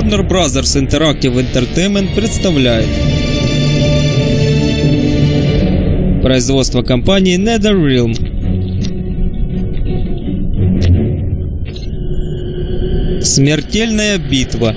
Warner Brothers Interactive Entertainment представляет Производство компании NetherRealm Смертельная битва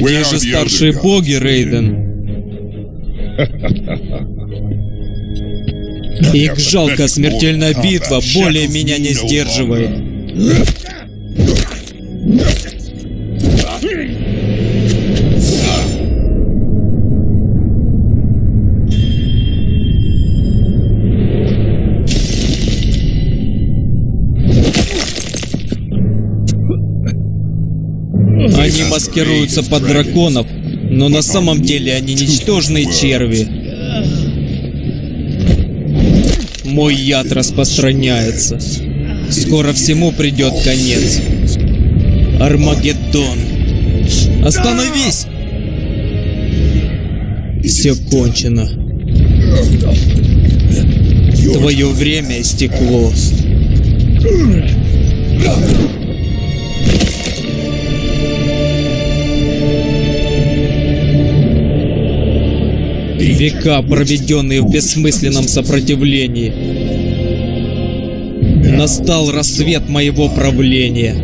Где же старшие боги, Рейден? Их жалко, смертельная битва более меня не сдерживает. Они маскируются под драконов, но на самом деле они ничтожные черви. Мой яд распространяется. Скоро всему придет конец. Армагеддон. Остановись! Все кончено. Твое время истекло. Века, проведенные в бессмысленном сопротивлении. Настал рассвет моего правления.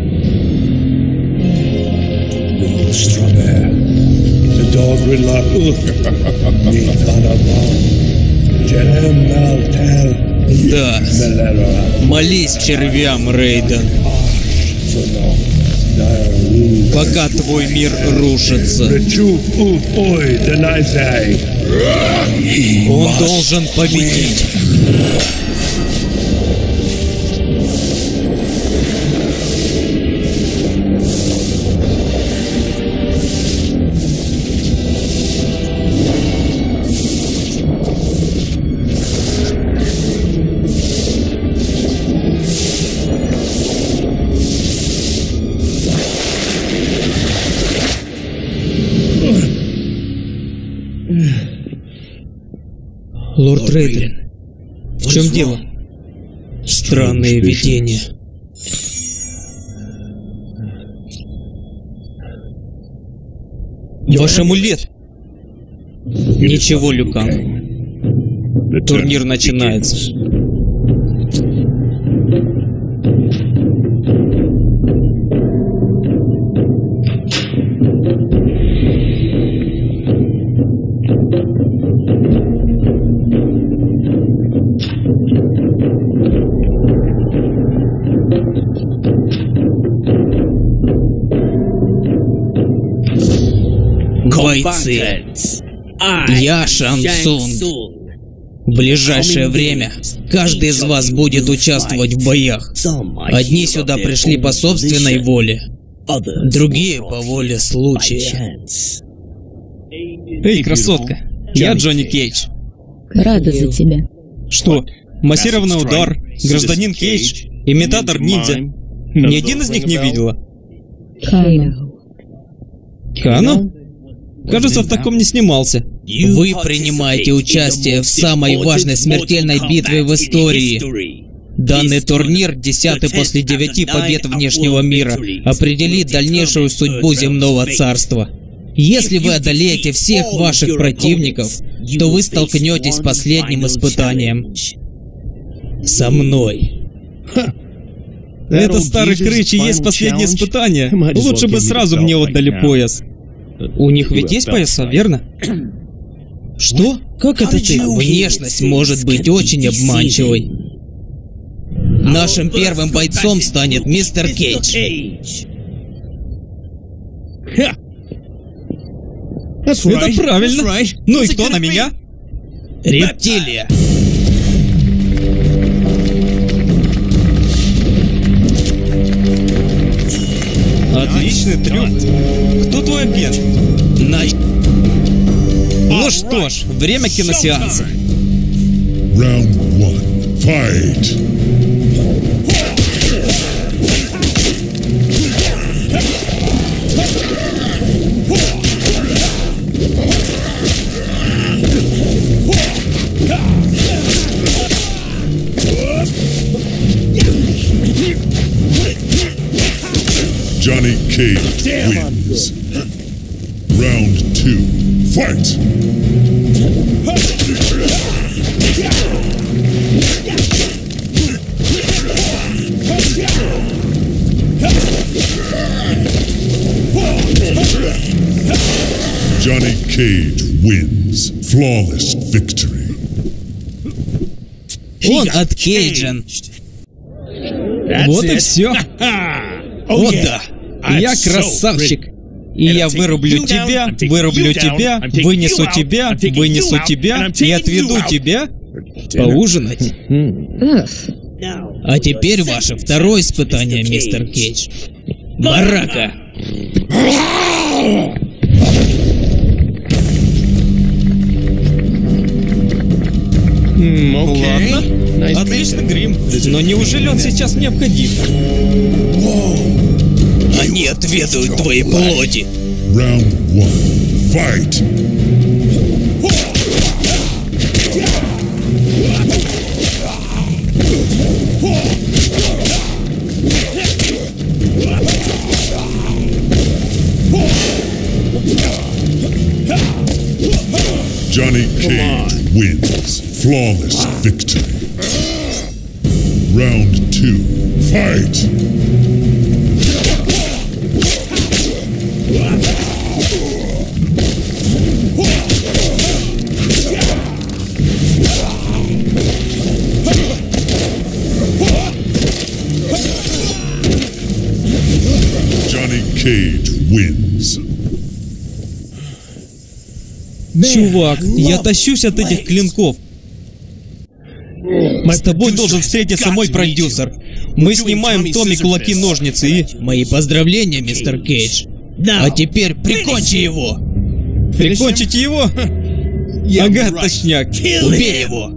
Да. Молись червям, Рейден. Пока твой мир рушится. Он должен победить. Рейден, в чем дело? Странные видения. Ваш амулет. Ничего, Люкан. Турнир начинается. Бойцы, я Шансун. В ближайшее время каждый из вас будет участвовать в боях. Одни сюда пришли по собственной воле, другие по воле случая. Эй, красотка, я Джонни Кейдж. Рада за тебя. Что, массированный удар, гражданин Кейдж, имитатор ниндзя? Ни один из них не видела. Кано. Кано? Кажется, в таком не снимался. Вы принимаете участие в самой важной смертельной битве в истории. Данный турнир, десятый после девяти побед внешнего мира, определит дальнейшую судьбу земного царства. Если вы одолеете всех ваших противников, то вы столкнетесь с последним испытанием. Со мной. Это старый крыч и есть последнее испытание. Лучше бы сразу мне отдали пояс. У них ведь есть пояса, верно? Что? Как это ты? Внешность может быть очень обманчивой. Нашим первым бойцом станет мистер Кейдж. Это правильно. Ну и кто на меня? Рептилия. Отличный трюк. Кто твой агент? Нач... Ну что ж, время киносеанса. Round one. Fight. Johnny Cage wins. Round two. Fight. Johnny Cage wins. Flawless victory. Он от Кейджен. Вот и все. О да, Я красавчик. И я вырублю тебя, вырублю тебя, вынесу тебя, вынесу тебя и отведу тебя поужинать. А теперь ваше второе испытание, мистер Кейдж. Барака. Ладно, отличный грим. Но неужели он сейчас необходим? Они отведают твоей плоти. Round one. Fight. Johnny Cage wins. Flawless victory. Round two. Fight. Cage wins. Чувак, я тащусь от этих клинков. С тобой должен встретиться мой продюсер. Мы снимаем Томми кулаки-ножницы и... Мои поздравления, мистер Кейдж. А теперь прикончи его. Прикончите его? Ага, точняк. Убей его.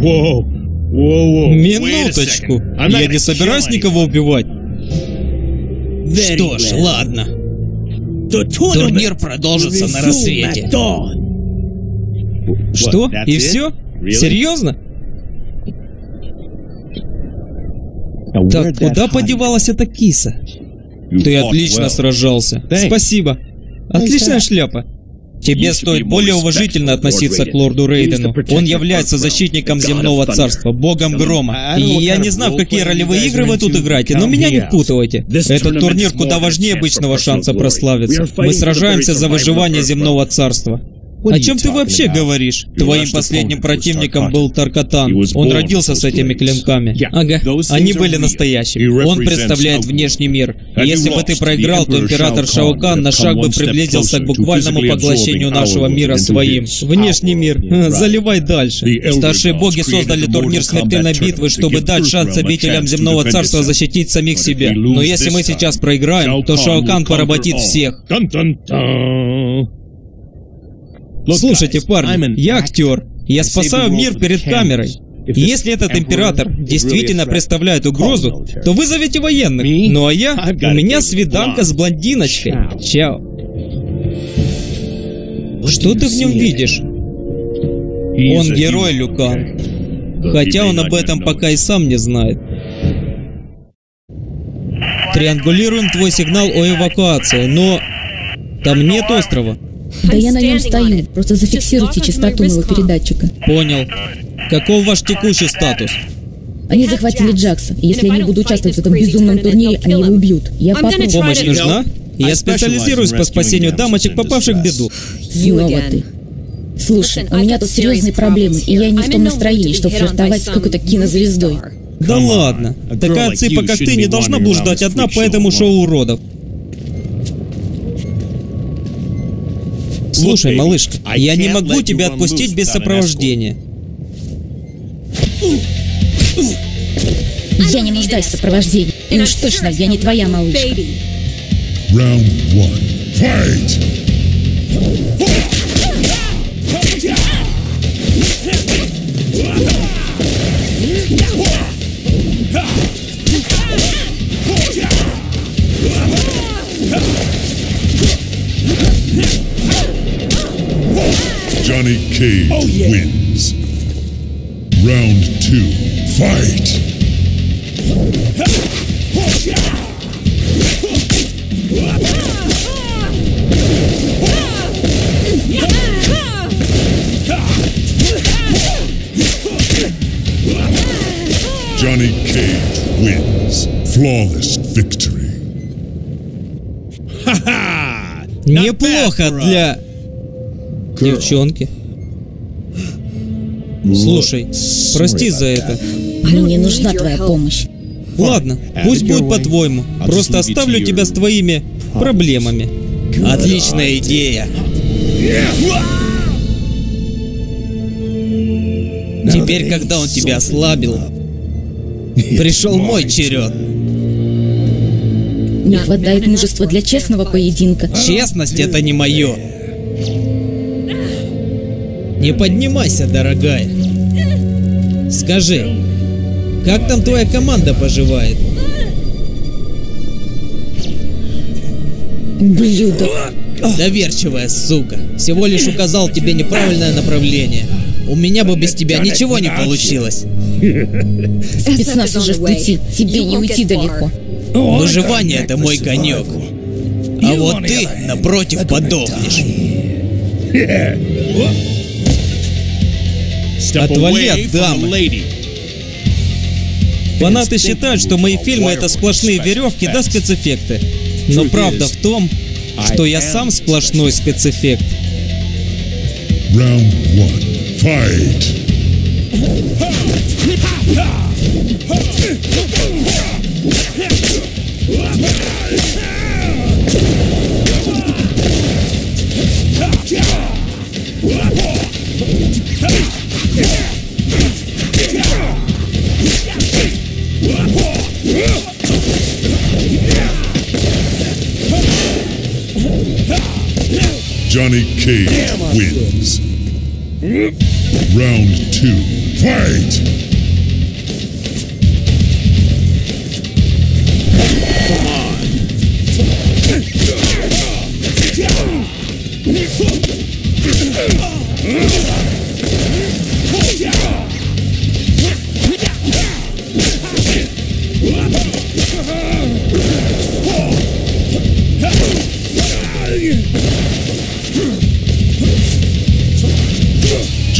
Whoa. Whoa, whoa. Минуточку. Я не собираюсь никого убивать. Что ж, ладно. Турнир продолжится на рассвете. Что? И все? Серьезно? Так куда подевалась эта киса? Ты отлично сражался. Спасибо. Отличная шляпа. Тебе стоит более уважительно относиться к лорду Рейдену. Он является защитником земного царства, богом грома. И я не знаю, в какие ролевые игры вы тут играете, но меня не впутывайте. Этот турнир куда важнее обычного шанса прославиться. Мы сражаемся за выживание земного царства. О чем ты вообще говоришь? Твоим последним противником был Таркатан. Он родился с этими клинками. Ага, они были настоящими. Он представляет внешний мир. И если бы ты проиграл, то император Шаукан на шаг бы приблизился к буквальному поглощению нашего мира своим. Внешний мир. Заливай дальше. Старшие боги создали турнир смертельной битвы, чтобы дать шанс обителям земного царства защитить самих себя. Но если мы сейчас проиграем, то Шаукан поработит всех. Dun-dun-dun. Слушайте, парни, я актер. Я спасаю мир перед камерой. Если этот император действительно представляет угрозу, то вызовите военных. Ну а я, у меня свиданка с блондиночкой. Чао. Что ты в нем видишь? Он герой, Люкан. Хотя он об этом пока и сам не знает. Триангулируем твой сигнал о эвакуации, но... Там нет острова. Да я на нем стою. Просто зафиксируйте частоту моего передатчика. Понял. Каков ваш текущий статус? Они захватили Джакса. И если я не буду участвовать в этом безумном турнире, они его убьют. Я попробую. Помощь нужна? Я специализируюсь по спасению дамочек, попавших в беду. Снова ты. Слушай, у меня тут серьезные проблемы, и я не в том настроении, чтобы флиртовать с какой-то кинозвездой. Да ладно. Такая цыпа, как ты, не должна блуждать одна по этому шоу уродов. Слушай, малышка, я не могу тебя отпустить без сопровождения. Я не нуждаюсь в сопровождении. И уж точно, я не твоя малышка. Fight! Johnny Cage wins. Round two. Fight! Johnny Cage wins. Flawless victory. Неплохо для девчонки. Слушай, прости за это. Мне нужна твоя помощь. Ладно, пусть будет по-твоему. Просто оставлю тебя с твоими проблемами. Отличная идея. Теперь, когда он тебя ослабил, пришел мой черед. Не хватает мужества для честного поединка. Честность это не мое. Не поднимайся, дорогая. Скажи, как там твоя команда поживает? Блюдо. Доверчивая сука. Всего лишь указал тебе неправильное направление. У меня бы без тебя ничего не получилось. Спецназ уже в пути. Тебе не уйти далеко. Выживание это мой конек. А вот ты, напротив, подохнешь. Отвали от дамы. Фанаты считают, что мои фильмы это сплошные веревки да спецэффекты. Но правда в том, что я сам сплошной спецэффект. Round one. Fight! Johnny Cage wins. Round two. Fight!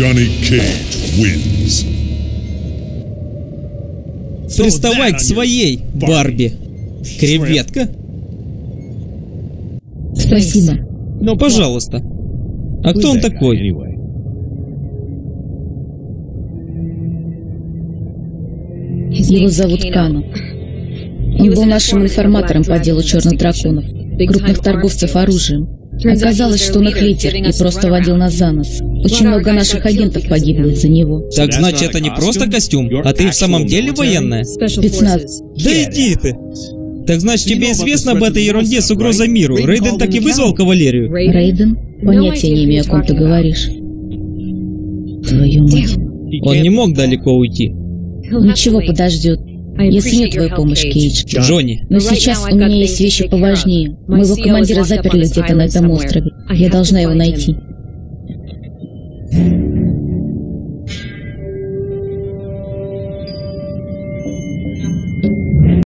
Johnny Cage wins. Приставай к своей, Барби. Креветка? Спасибо. Ну, пожалуйста. А кто он такой? Его зовут Кану. Он был нашим информатором по делу черных драконов, крупных торговцев оружием. Оказалось, что он их лидер и просто водил нас за нос. Очень много наших агентов погибло из-за него. Так значит, это не просто костюм, а ты в самом деле военная? Спецназ. Да иди ты! Так значит, тебе известно об этой ерунде с угрозой миру? Рейден так и вызвал кавалерию? Рейден? Понятия не имею, о ком ты говоришь. Твою мать. Он не мог далеко уйти. Ничего подождет. Я ценю твою помощь, Кейдж. Джонни, Но сейчас у меня есть вещи поважнее. Моего командира заперли где-то на этом острове. Я должна его найти. Thank you.